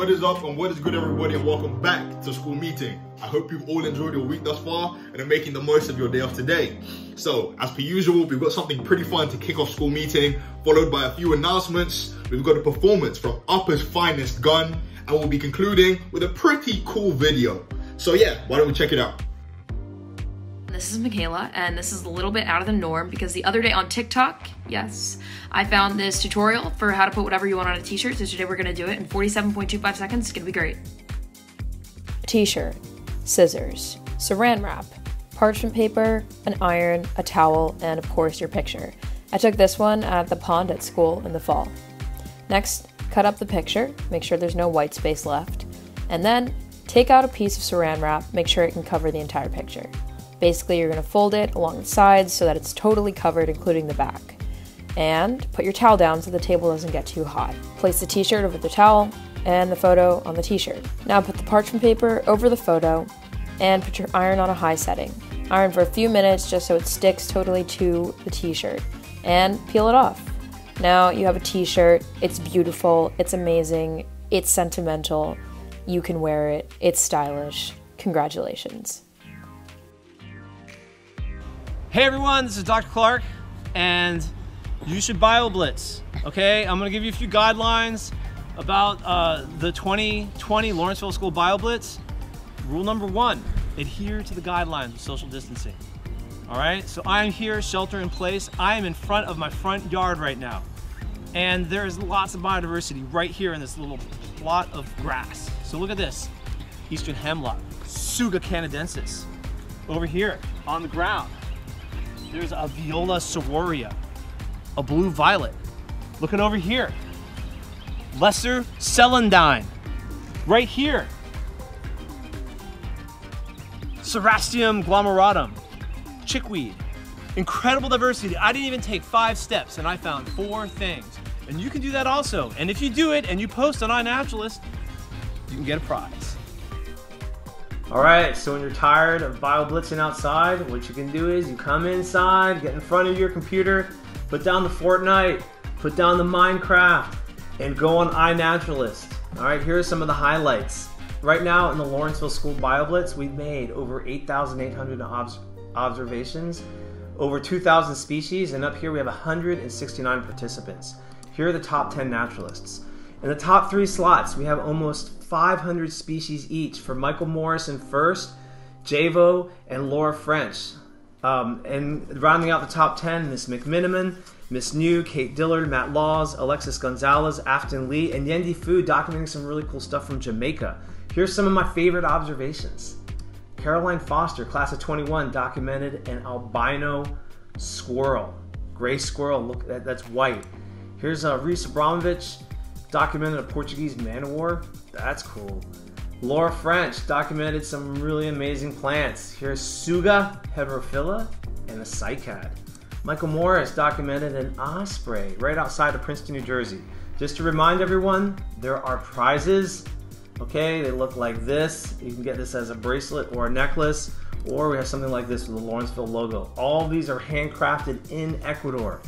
What is up and what is good everybody and welcome back to School Meeting. I hope you've all enjoyed your week thus far and are making the most of your day off today. So, as per usual, we've got something pretty fun to kick off School Meeting, followed by a few announcements. We've got a performance from Upper's Finest Gunn, and we'll be concluding with a pretty cool video. So yeah, why don't we check it out? This is Michaela, and this is a little bit out of the norm because the other day on TikTok, yes, I found this tutorial for how to put whatever you want on a t-shirt. So today we're gonna do it in 47.25 seconds. It's gonna be great. T-shirt, scissors, saran wrap, parchment paper, an iron, a towel, and of course your picture. I took this one at the pond at school in the fall. Next, cut up the picture, make sure there's no white space left, and then take out a piece of saran wrap, make sure it can cover the entire picture. Basically, you're to fold it along the sides so that it's totally covered, including the back. And put your towel down so the table doesn't get too hot. Place the t shirt over the towel and the photo on the t shirt. Now put the parchment paper over the photo and put your iron on a high setting. Iron for a few minutes just so it sticks totally to the t shirt and peel it off. Now you have a t shirt, it's beautiful, it's amazing, it's sentimental, you can wear it, it's stylish. Congratulations. Hey everyone, this is Dr. Clark, and you should BioBlitz, okay? I'm gonna give you a few guidelines about uh, the 2020 Lawrenceville School BioBlitz. Rule number one, adhere to the guidelines of social distancing. All right, so I'm here, shelter in place. I am in front of my front yard right now. And there is lots of biodiversity right here in this little plot of grass. So look at this, eastern hemlock, Tsuga canadensis. Over here on the ground, there's a Viola Sororia, a blue violet. Looking over here, lesser celandine, right here. Cerastium glomeratum, chickweed. Incredible diversity. I didn't even take five steps and I found four things. And you can do that also. And if you do it and you post on iNaturalist, you can get a prize. All right, so when you're tired of bio-blitzing outside, what you can do is you come inside, get in front of your computer, put down the Fortnite, put down the Minecraft, and go on iNaturalist. All right, here are some of the highlights. Right now in the Lawrenceville School BioBlitz, we've made over 8,800 obs observations, over 2,000 species, and up here we have 169 participants. Here are the top 10 naturalists. In the top three slots, we have almost 500 species each for Michael Morrison first, Javo, and Laura French. Um, and rounding out the top 10, Miss McMiniman, Miss New, Kate Dillard, Matt Laws, Alexis Gonzalez, Afton Lee, and Yendi Fu documenting some really cool stuff from Jamaica. Here's some of my favorite observations. Caroline Foster, class of 21, documented an albino squirrel. Gray squirrel, look, that, that's white. Here's uh, Reese Abramovich, documented a Portuguese man o' war. That's cool. Laura French documented some really amazing plants. Here's Tsuga heterophylla and a cycad. Michael Morris documented an osprey right outside of Princeton, New Jersey. Just to remind everyone, there are prizes. Okay, they look like this. You can get this as a bracelet or a necklace, or we have something like this with the Lawrenceville logo. All these are handcrafted in Ecuador.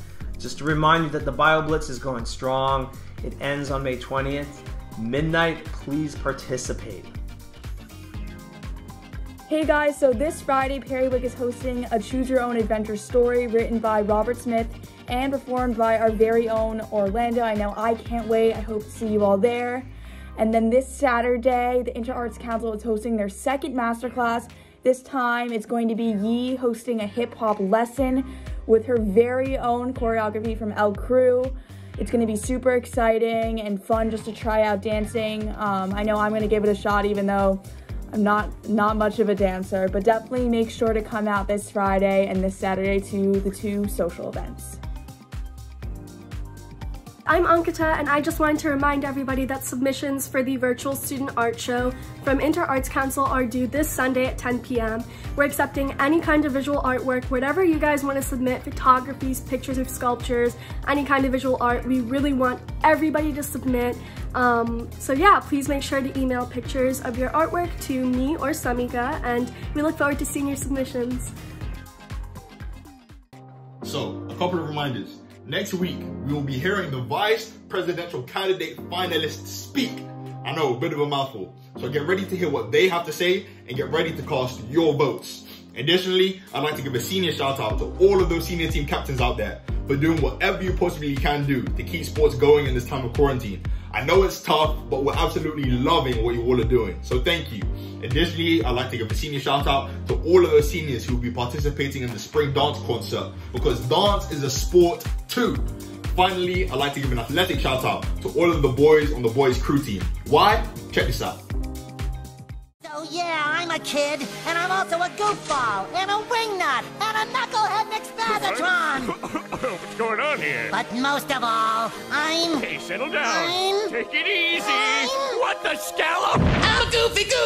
Just to remind you that the BioBlitz is going strong. It ends on May 20th. Midnight, please participate. Hey guys, so this Friday, Periwig is hosting a Choose Your Own Adventure story written by Robert Smith and performed by our very own Orlando. I know I can't wait. I hope to see you all there. And then this Saturday, the Inter Arts Council is hosting their second masterclass. This time, it's going to be Yi hosting a hip hop lesson with her very own choreography from El Crew. It's going to be super exciting and fun just to try out dancing. Um, I know I'm going to give it a shot even though I'm not not much of a dancer, but definitely make sure to come out this Friday and this Saturday to the two social events. I'm Ankita and I just wanted to remind everybody that submissions for the virtual student art show from Inter Arts Council are due this Sunday at 10 p.m. We're accepting any kind of visual artwork, whatever you guys want to submit, photographies, pictures of sculptures, any kind of visual art. We really want everybody to submit. Um, so yeah, please make sure to email pictures of your artwork to me or Samika and we look forward to seeing your submissions. So, a couple of reminders. Next week, we will be hearing the vice presidential candidate finalists speak. I know, a bit of a mouthful. So get ready to hear what they have to say and get ready to cast your votes. Additionally, I'd like to give a senior shout out to all of those senior team captains out there for doing whatever you possibly can do to keep sports going in this time of quarantine. I know it's tough, but we're absolutely loving what you all are doing. So thank you. Additionally, I'd like to give a senior shout out to all of those seniors who will be participating in the spring dance concert because dance is a sport too. Finally, I'd like to give an athletic shout out to all of the boys on the boys crew team. Why? Check this out. I'm a kid, and I'm also a goofball, and a wingnut, and a knucklehead McSpazatron. What's going on here? but most of all, I'm... Hey, settle down. I'm- Take it easy. I'm- What the scallop? I'm a goofy goober.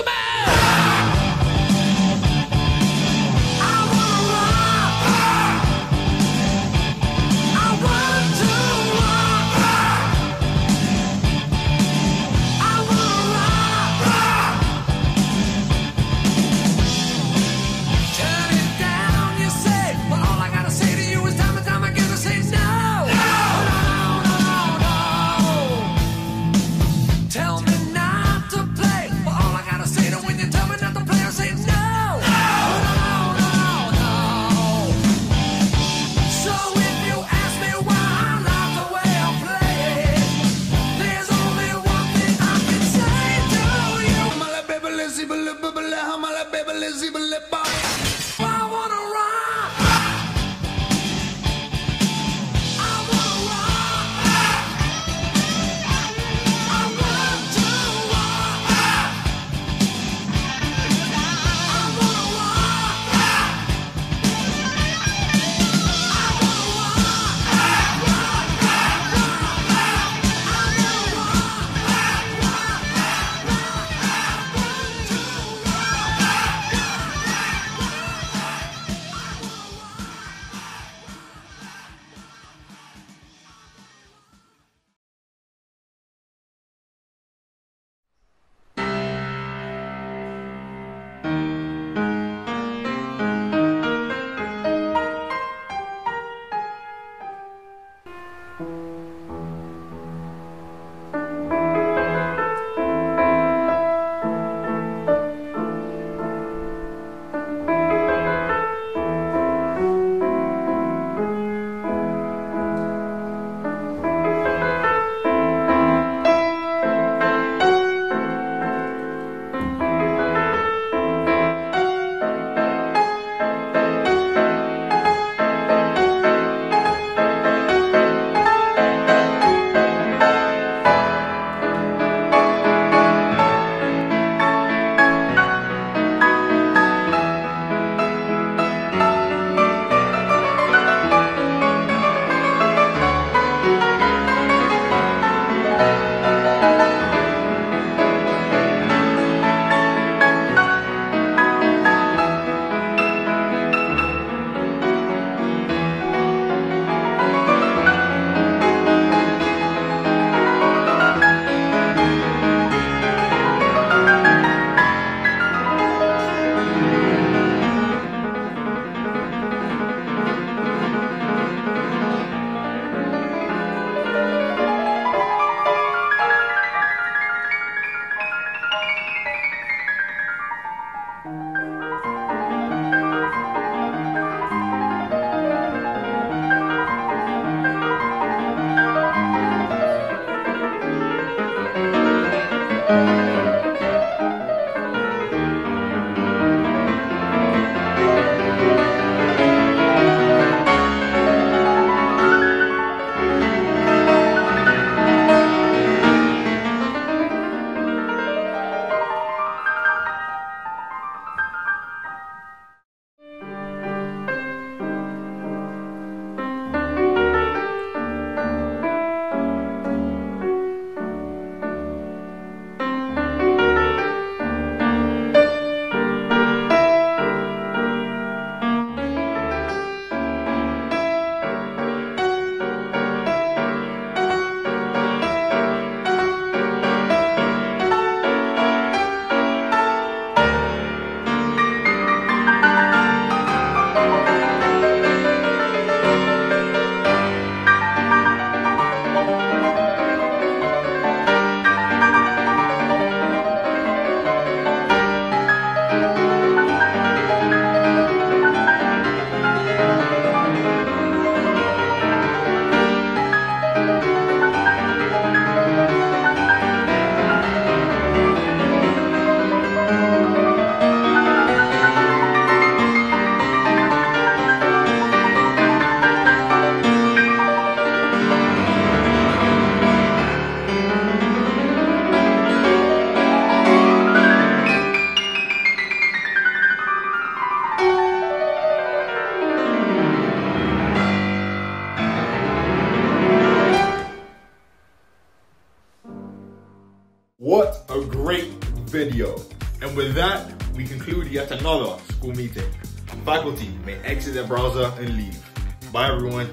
Video. And with that, we conclude yet another school meeting. Faculty may exit their browser and leave. Bye everyone.